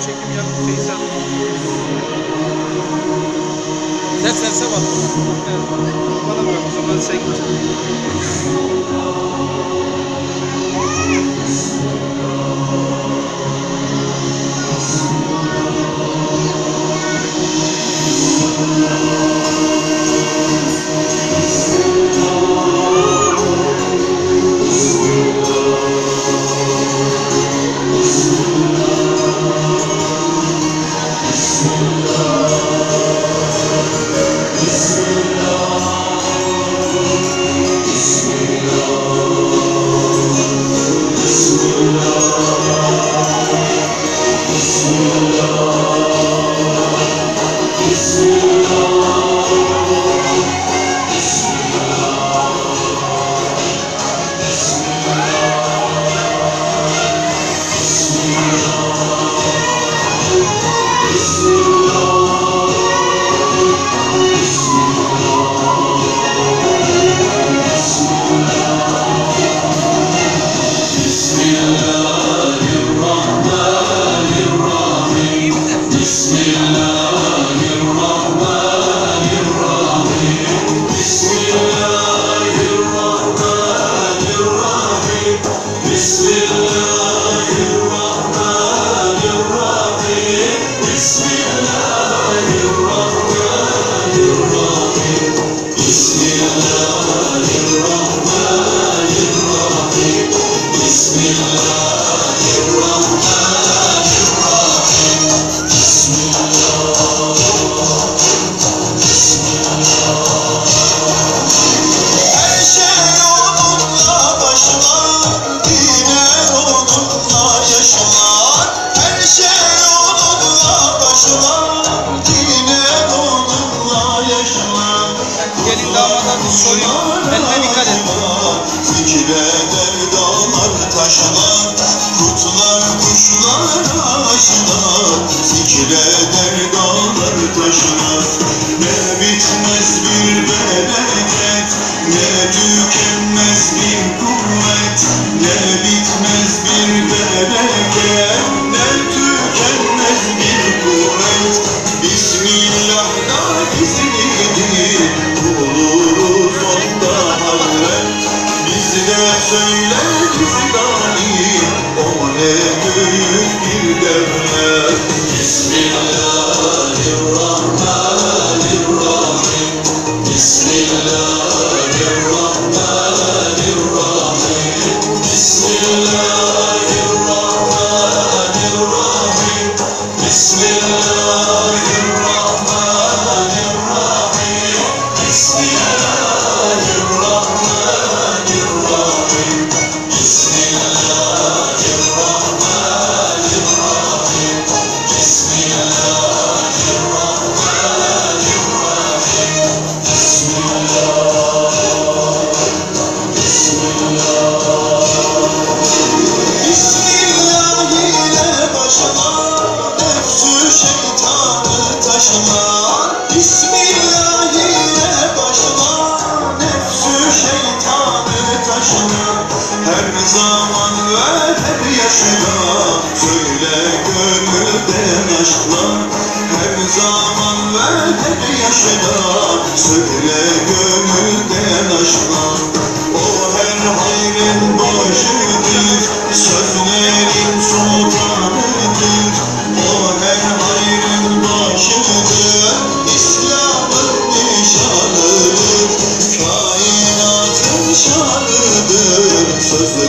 çekim yap teyzem. Sen sen sen bak. Evet. Bana bırak o zaman sen git. soruyor. Kendine dikkat et. Fikre dağlar taşına, kurtlar kuşlar aşına. Fikre que Sözleri